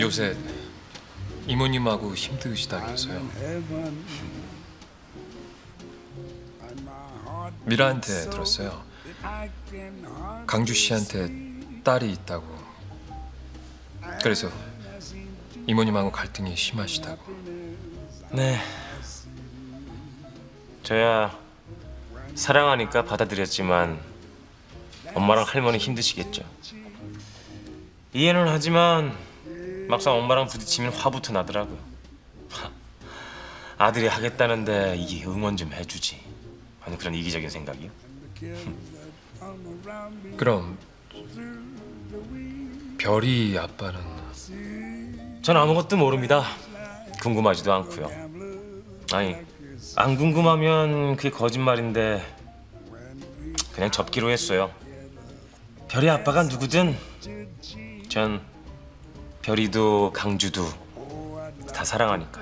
요새 이모님하고 힘드시다면서요. 미라한테 들었어요. 강주 씨한테 딸이 있다고. 그래서 이모님하고 갈등이 심하시다고. 네. 저야 사랑하니까 받아들였지만 엄마랑 할머니 힘드시겠죠. 이해는 하지만 막상 엄마랑 부딪히면 화부터 나더라고요. 하, 아들이 하겠다는데 이게 응원 좀 해주지. 하는 그런 이기적인 생각이요. 그럼 별이 아빠는 전 아무것도 모릅니다. 궁금하지도 않고요. 아니, 안 궁금하면 그게 거짓말인데 그냥 접기로 했어요. 별이 아빠가 누구든 전 별이도 강주도 다 사랑하니까.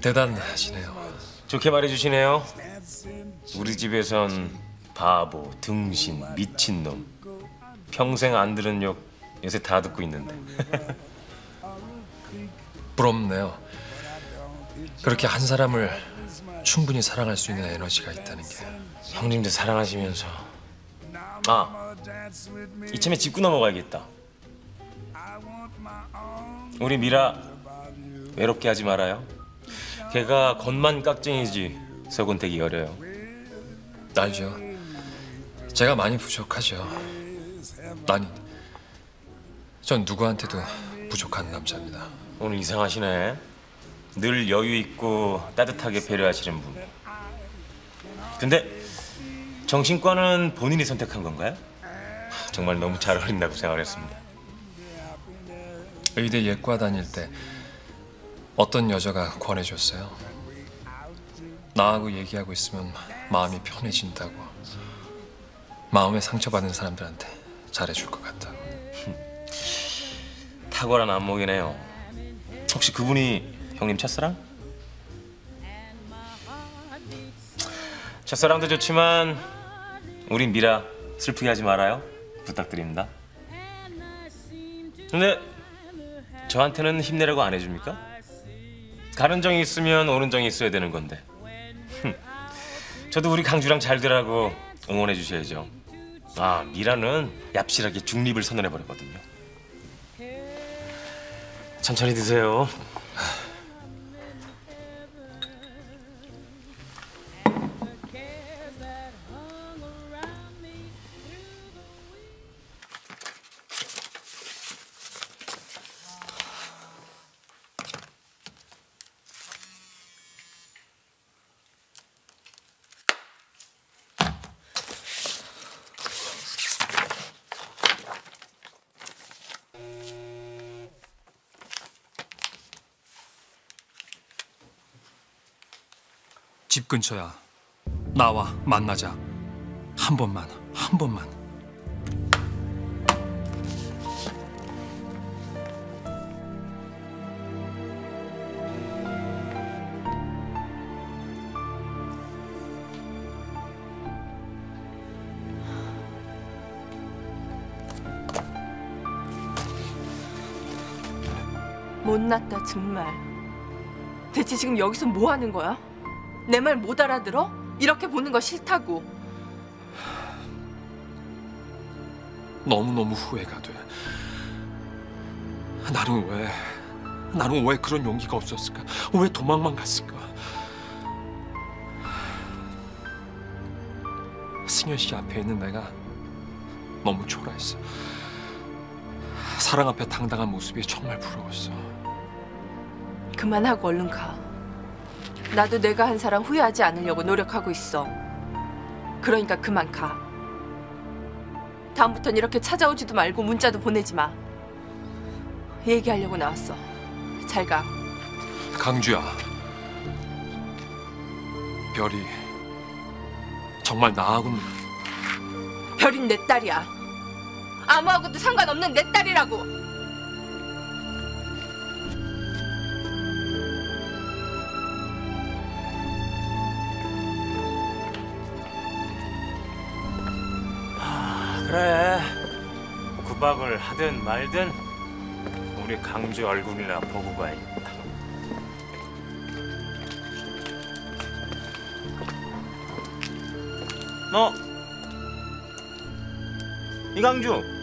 대단하시네요. 좋게 말해주시네요. 우리 집에선 바보, 등신, 미친놈 평생 안 들은 욕 요새 다 듣고 있는데 부럽네요. 그렇게 한 사람을 충분히 사랑할 수 있는 에너지가 있다는 게. 형님도 사랑하시면서 아 이참에 짚고 넘어가야겠다. 우리 미라 외롭게 하지 말아요. 걔가 겉만 깍쟁이지 속은 되기 어려요. 알죠. 제가 많이 부족하죠. 아니, 전 누구한테도 부족한 남자입니다. 오늘 이상하시네. 늘 여유 있고 따뜻하게 배려하시는 분. 근데 정신과는 본인이 선택한 건가요? 정말 너무 잘 어울린다고 생각했습니다. 의대 예과 다닐 때 어떤 여자가 권해줬어요. 나하고 얘기하고 있으면 마음이 편해진다고. 마음에 상처받은 사람들한테 잘해줄 것 같다고. 탁월한 안목이네요. 혹시 그분이 형님 첫사랑? 첫사랑도 좋지만 우리 미라 슬프게 하지 말아요. 부탁드립니다. 근데 저한테는 힘내라고 안 해줍니까? 가는 정이 있으면 오는 정이 있어야 되는 건데. 저도 우리 강주랑 잘 되라고 응원해 주셔야죠. 아 미라는 얍실하게 중립을 선언해 버렸거든요. 천천히 드세요. 집 근처야. 나와 만나자. 한 번만, 한 번만. 못났다 정말. 대체 지금 여기서 뭐 하는 거야? 내 말 못 알아들어? 이렇게 보는 거 싫다고. 너무너무 후회가 돼. 나는 왜, 나는 왜 그런 용기가 없었을까? 왜 도망만 갔을까? 승현 씨 앞에 있는 내가 너무 초라했어. 사랑 앞에 당당한 모습이 정말 부러웠어. 그만하고 얼른 가. 나도 내가 한 사람 후회하지 않으려고 노력하고 있어. 그러니까 그만 가. 다음부턴 이렇게 찾아오지도 말고 문자도 보내지 마. 얘기하려고 나왔어. 잘 가. 강주야. 별이 정말 나하고는 별인 내 딸이야. 아무하고도 상관없는 내 딸이라고. 그래. 구박을 하든 말든 우리 강주 얼굴이나 보고 가야겠다. 너 이강주